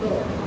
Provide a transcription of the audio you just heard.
That's all.